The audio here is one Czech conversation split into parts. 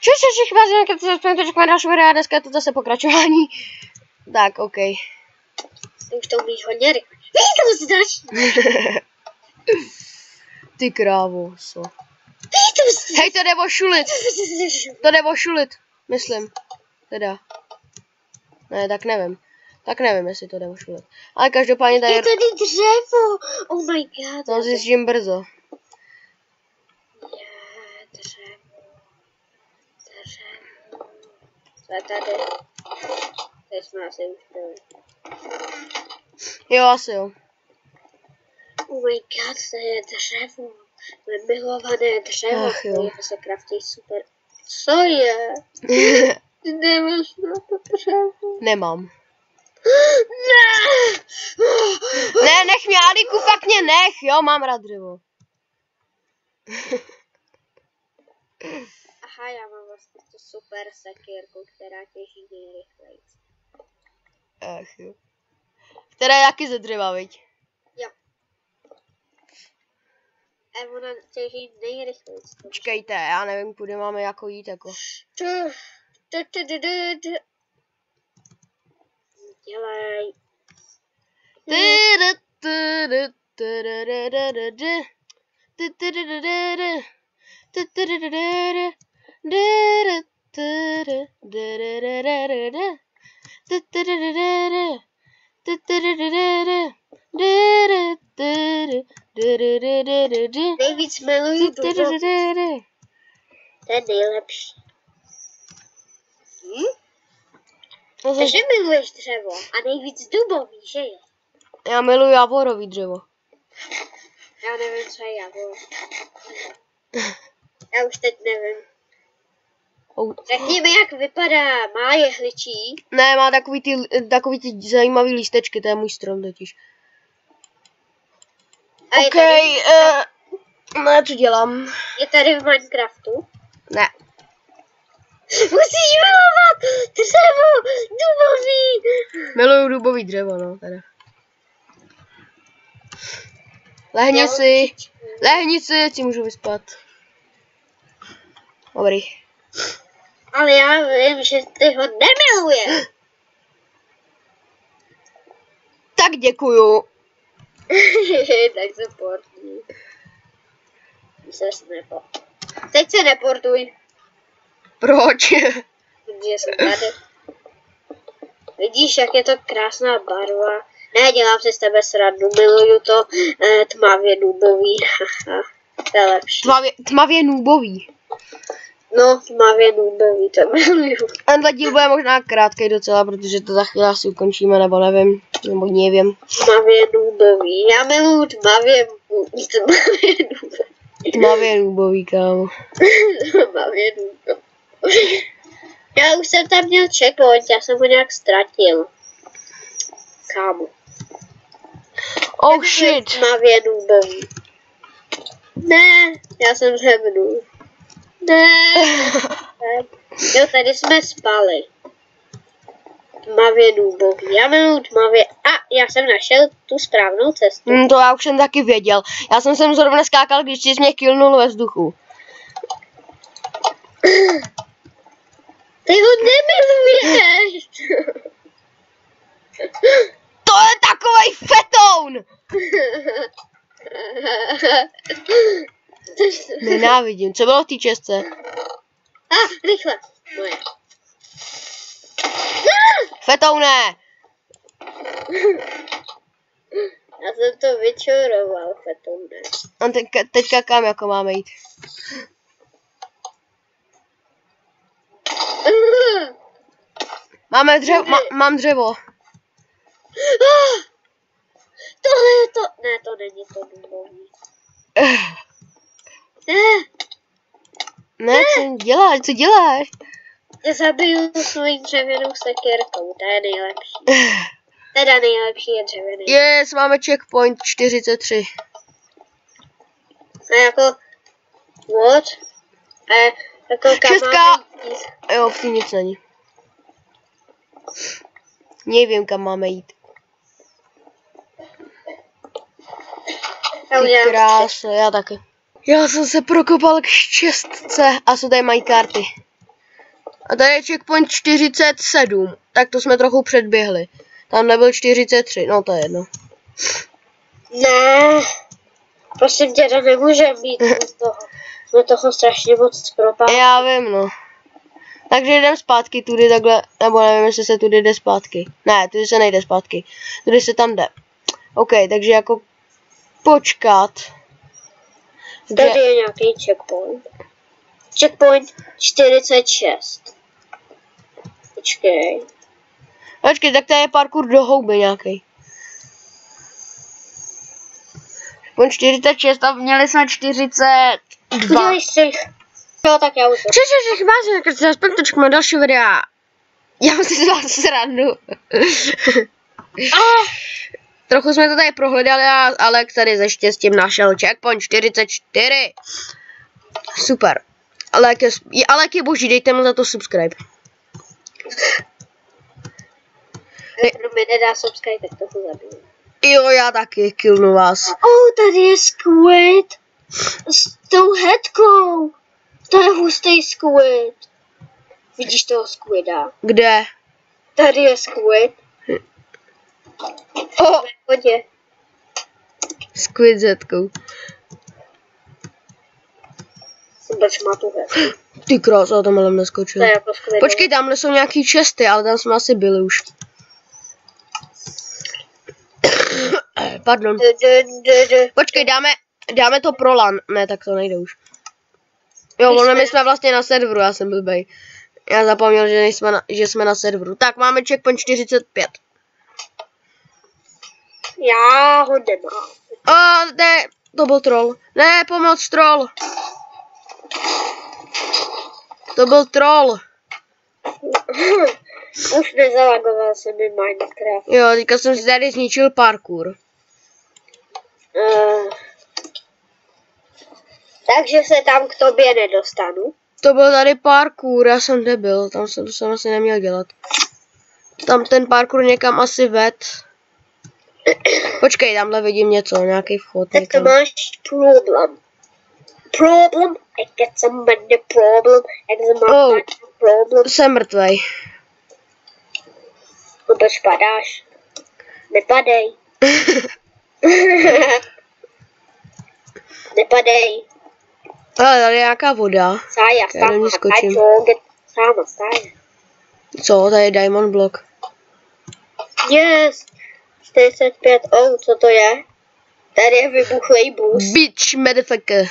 Čus, čus, chyba, že nějaké to zase video a dneska je to zase pokračování. Tak, OK. Ty už to umíš hodně rychle. Víš, to začít. Ty krávo, so. Hej, to jde ošulit, to jde ošulit, myslím. Teda. Ne, tak nevím. Tak nevím, jestli to jde ošulit. Ale každopádně tady Je tady dřevo. Oh my god. to zjistím brzo. Je dřevo. Dřevo. Jsme tady. Teď jsme asi už byli. Jo, asi jo. Oh my god, to je dřevo. Moje milované dřevo, Ach jo. které se kraftí super. Co je? Ty nemáš na to dřevo. Nemám. Ne! Ne, nech mě, Aliku, fakt mě nech, jo, mám rád dřevo. Aha, já mám vlastně tu super sekírku, která těží nejrychleji. Ach jo. Která je taky ze dřeva, viď? Jo. A ona těží nejrychleji. Počkejte, já nevím, kudy máme jako jít, jako. Dělej. Tyry, To je nejlepší. Hm? Takže miluješ dřevo. A nejvíc dubový, že jo? Já miluji javorový dřevo. Já nevím, co je javor. Já už teď nevím. Řekni mi, jak vypadá. Má jehličí. Ne, má takový ty, takový ty zajímavý lístečky, to je můj strom totiž. A je, OK, tady, uh, ne, co dělám? je tady v Minecraftu. Ne. Musíš milovat dřevo dubový. Miluju dubový dřevo, no, teda. Lehni Já si, lehni si, si můžu vyspat. Dobrý. Ale já vím, že ty ho nemiluješ. Tak děkuju. tak se Ses nepo. Teď se neportuj, Proč? protože jsem tady. Vidíš, jak je to krásná barva. Ne, dělám si z tebe srandu, miluju to eh, tmavě dubový. Haha, to je lepší. Tmavě, tmavě nůbový. No, tmavě dubový, to miluju. Tenhle díl bude možná krátký docela, protože to za chvíli asi ukončíme, nebo nevím, nebo nevím. Tmavě dubový. Já miluju tmavě, tmavě dubový. Tmavě nůbový, kámo. Tmavě dubový. Já už jsem tam měl checkpoint, já jsem ho nějak ztratil. Kámo. Oh shit. Tmavě dubový. Ne, já jsem zhebnul. Ne. ne. Jo, tady jsme spali. Tmavě dubový. Já miluji tmavě. A, já jsem našel tu správnou cestu. Hmm, to já už jsem taky věděl. Já jsem sem zrovna skákal, když jsi mě killnul ve vzduchu. Ty ho nemiluješ. To je takovej fetoun! Nenávidím. Co bylo v té čestce? A, rychle. Moje. Fetoune! Já jsem to vyčuroval, fetoune. A teďka, teďka kam jako máme jít? Máme dřevo, ma, mám dřevo. Tohle je to... Ne, to není to dubový. Ne, Ne, co děláš, co děláš? Já zabiju svojí dřevěnou sekérkou, ta je nejlepší. Teda nejlepší je dřevěný. Yes, máme checkpoint 43. A jako... What? A jako kam Šestka. jít? Jo, v té nic není. Nevím, kam máme jít. Ty kráso, já taky. Já jsem se prokopal k šestce a jsou tady mají karty. A tady je checkpoint 47, tak to jsme trochu předběhli. Tam nebyl 43, no to je jedno. Ne, prosím tě, to nemůže být z toho. Jsme toho strašně moc propali. Já vím, no. Takže jdem zpátky tudy takhle, nebo nevím, jestli se tudy jde zpátky. Ne, tudy se nejde zpátky. Tudy se tam jde. OK, takže jako počkat. Tady je nějaký checkpoint. Checkpoint 46. Počkej. Počkej, tak to je parkour do houby nějaký. Checkpoint 46 a měli jsme 42. Udělej si. Jo, tak já už. Čeče, že máš nějaké se zpětočku na další videa. Já si vás srandu. Trochu jsme to tady prohledali a Alex tady ze štěstím našel checkpoint 44. Super. Alek je, Alek je boží, dejte mu za to subscribe. Kdo mi nedá subscribe, tak toho zabiju. Jo, já taky, killnu vás. Oh, tady je squid. S tou headkou. To je hustý squid. Vidíš toho squida? Kde? Tady je squid. O, V vodě. squid zetkou. Proč má tu headku? Ty krása, tam ale neskočil. jako. Počkej, tamhle jsou nějaký česty, ale tam jsme asi byli už. Pardon. Počkej, dáme, dáme to pro LAN. Ne, tak to nejde už. Jo, My ono, jsme- my jsme vlastně na serveru, já jsem blbej. Já zapomněl, že, nejsme na, že jsme na serveru. Tak, máme checkpoint 45. Já ho nemám. A ne, to byl troll. Ne, pomoc, troll. To byl troll. Už nezalagoval se mi Minecraft. Jo, teďka jsem si tady zničil parkour. Uh, takže se tam k tobě nedostanu. To byl tady parkour, já jsem debil, tam jsem to jsem asi neměl dělat. Tam ten parkour někam asi ved. Počkej, tamhle vidím něco, nějaký vchod Tak to někam. máš problém. Problem? I get some money problem. I get some Oh. money problem. Jsem mrtvej. No proč padáš? Nepadej. Nepadej. Ale tady je nějaká voda. Sája, skočím. tačo, sama, sája. Co, tady je diamond block. Yes. 45, oh, co to je? Tady je vybuchlej bus. Bitch, motherfucker.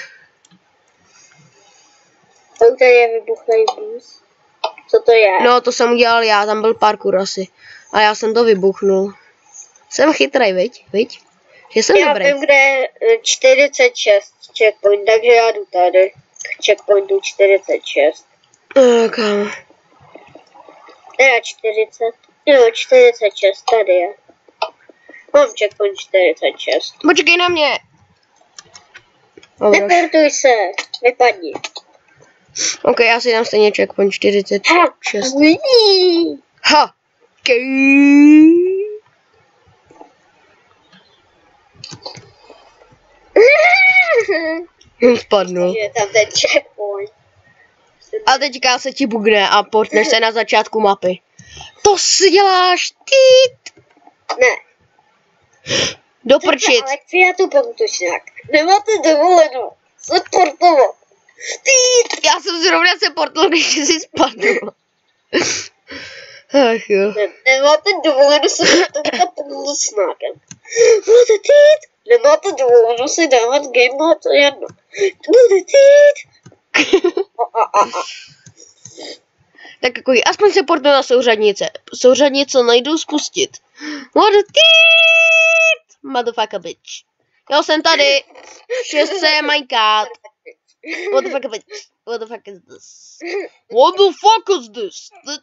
Oh, tady je vybuchlej bus. Co to je? No, to jsem udělal já, tam byl parkour asi. A já jsem to vybuchnul. Jsem chytrý, viď? Viď? Že jsem já dobrý. vím, kde je eh, 46 checkpoint, takže já jdu tady k checkpointu 46. Uh, kam? Teda 40. Jo, 46, tady je. Mám checkpoint 46. Počkej na mě. Dobro. Neportuj se, vypadni. Ok, já si dám stejně checkpoint 46. Ha. Ha! Kej. Spadnu. A teďka se ti bugne a potneš se na začátku mapy. To si děláš ty. Ne. Doprčit. Ale já tu pomtušňák. Nemáte dovoleno. Sportovat. Ty. Já jsem zrovna se portl, když jsi spadl. Ach jo. Ne, nemáte dovoleno se sportovat pomtušňákem. Máte tít. Nemáte dovoleno si dávat game mode to jedno. Bude tít. A, a, a, a. Tak jako aspoň se portnu na souřadnice. Souřadnice nejdu spustit. A teet! Motherfucker bitch. Jo, jsem tady. Šestce je Minecraft. What the fuck is this? What the fuck is this? What the fuck is this? The,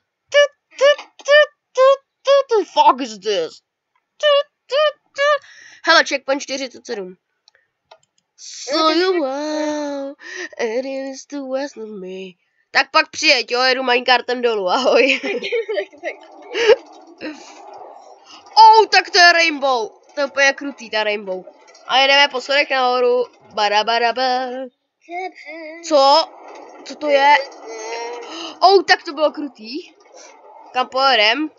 the, fuck is this? Hele, checkpoint 47. So you wow, it is the west of me. Tak pak přijeď, jo, jedu Minecartem dolů, ahoj. oh, tak to je Rainbow. To je úplně krutý, ta Rainbow. A jedeme po schodech nahoru. Barabaraba. Co? Co to je? Oh, tak to bylo krutý. Kam pojedem?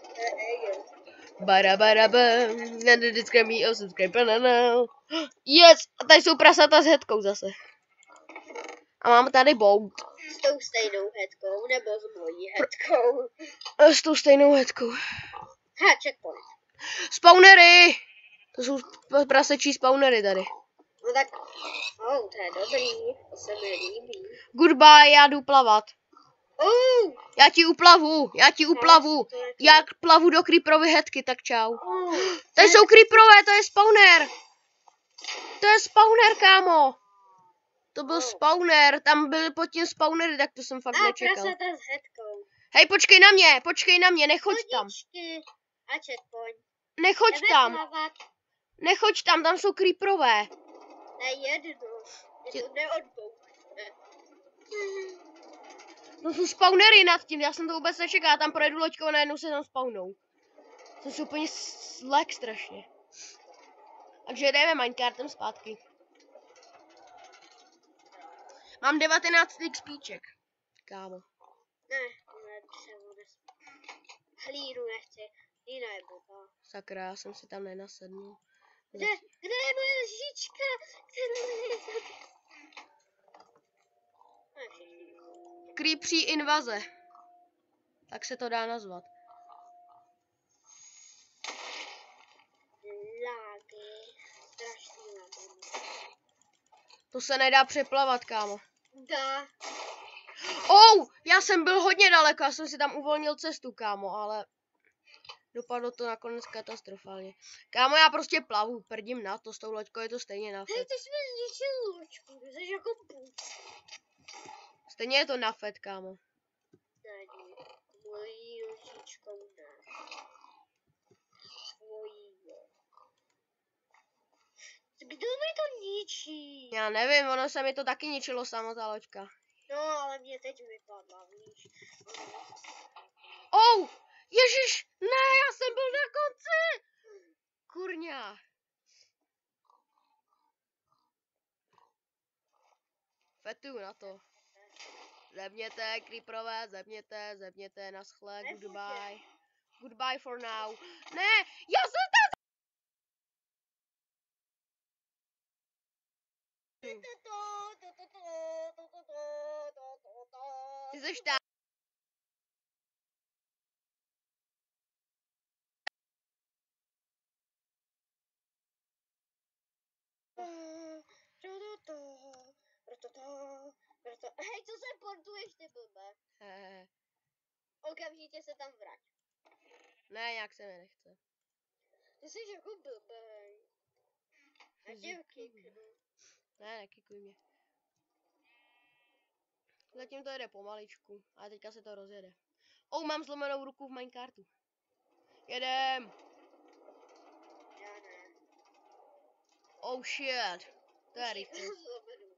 Barabaraba, nediskré mi o subscribe, banana. Yes, a tady jsou prasata s hetkou zase. A mám tady bout. S tou stejnou hetkou, nebo s mojí hetkou. Eh, S tou stejnou hetkou. Ha, checkpoint. Spawnery! To jsou prasečí spawnery tady. Tak, oh, to je dobrý, to se mi líbí. Goodbye, já jdu plavat. Oh, Já ti uplavu, já ti uplavu. to Jak plavu do creeperovy hetky, tak čau. oh. Tady jsou creeperové, to je spawner. To je spawner, kámo. To byl Oh. spawner, tam byly pod tím spawnery, tak to jsem fakt A nečekal. prasata s hetkou. Hej, počkej na mě, počkej na mě, nechoď tam. Koničky. A checkpoint. Nechoď Jdeme tam, plavat. nechoď tam, tam jsou creeperové. Ne jedno. Je to neodbouchne. To jsou spawnery nad tím, já jsem to vůbec nečekal, já tam projedu loďkou a najednou se tam spawnou. To jsou úplně slek strašně. Takže jdeme Minecartem zpátky. Mám 19 XPček. Kámo. Ne, ne, dřevo nesmí. Hlínu nechci. Hlína je blbá. Sakra, já jsem si tam nenasednul. Kde, kde je moje lžička? Creepří invaze. Tak se to dá nazvat. Lágy. Strašný lágy. To se nedá přeplavat, kámo. Dá. Oh, já jsem byl hodně daleko, já jsem si tam uvolnil cestu, kámo, ale dopadlo to nakonec katastrofálně. Kámo, já prostě plavu, prdím na to, s tou loďkou je to stejně na Hej, ty jsi mi zničil loďku. Jsi jako bůh. Stejně je to na fet, kámo. Není. Mojí ne. Kdo mi to ničí? Já nevím, ono se mi to taky ničilo samo, ta loďka. No, ale mě teď vypadla, víš. Oh, ježiš, ne, já jsem byl na konci. Kurňa. Fetu na to. Zebněte, creeperové, zebněte, zebněte, naschle, goodbye. Goodbye for now. Ne, já jsem tam... Ty jsi tam. Hej, co se portuješ, ty blbe? Okamžitě se tam vrať. Ne, jak se mi nechce. Ty jsi jako blbej. Já tě kiknu. Ne, nekikuj mě. Zatím to jede pomaličku, ale teďka se to rozjede. Oh, mám zlomenou ruku v Minecartu. Jedem! Oh shit. Rychle. Zlomenou.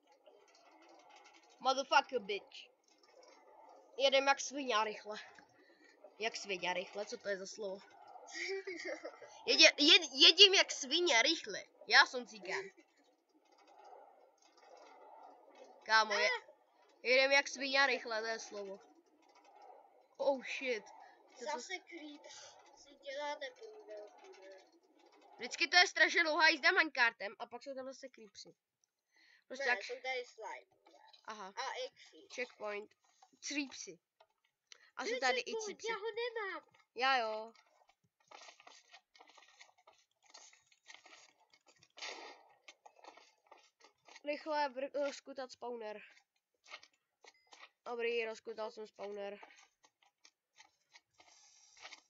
Motherfucker bitch. Jedem jak svině rychle. Jak svině rychle, co to je za slovo? Jedě, jed, jedím jak svině rychle. Já jsem cigán. Kámo, je, jedem jak svině rychle, to je slovo. Oh shit. Zase creep. Si děláte průběh. Vždycky to je strašně dlouhá jízda minecartem a pak jsou tam zase creepsy. Prostě Ne, jak, jsou tady slime. aha, A kříž. checkpoint, creepsy. A jsou tady i cipsy. Já ho nemám. Já jo. Rychle rozkutat spawner. Dobrý, rozkutal jsem spawner.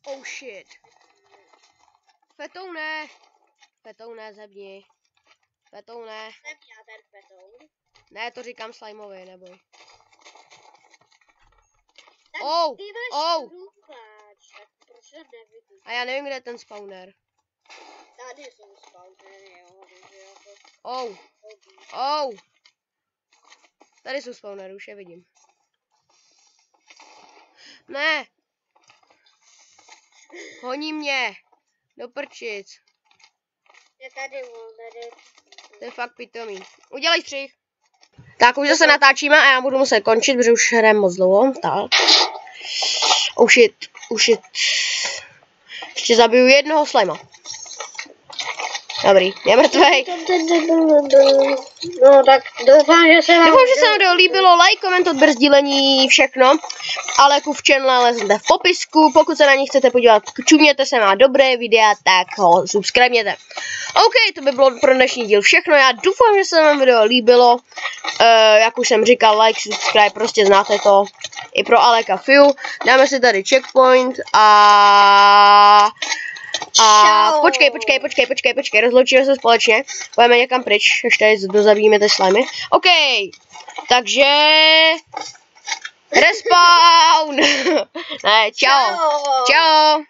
Oh shit. Fetou ne. Zebni. Fetou ne. Jsem já ten petoun. Ne, to říkám slimovi, neboj. Tak Oh, ty máš oh. krupáč, tak proč to nevidíš? A já nevím, kde je ten spawner. Tady jsou spawnery, jo, takže jako Oh, oh. Tady jsou spawnery, už je vidím. Ne. Honí mě. Do prčic. Je tady Wolverine. To je fakt pitomý. Udělej střih. Tak už zase natáčíme a já budu muset končit, protože už hrám moc dlouho. Tak. Oh shit. Ještě zabiju jednoho slima. Dobrý, je mrtvej. No tak doufám, že se vám... Doufám, že se vám video líbilo, like, koment, odběr, sdílení, všechno. Ale v channel naleznete v popisku, pokud se na ní chcete podívat, čuměte se má dobré videa, tak ho subscribněte. OK, to by bylo pro dnešní díl všechno, já doufám, že se vám video líbilo. Uh, jak už jsem říkal, like, subscribe, prostě znáte to. I pro Aleka Fiu. Dáme si tady checkpoint a... A Čau. počkej, počkej, počkej, počkej, počkej, rozloučíme se společně. Pojďme někam pryč, až tady dozabijeme ty slimy. OK, takže... Respawn! ne, čau. Čau. Čau.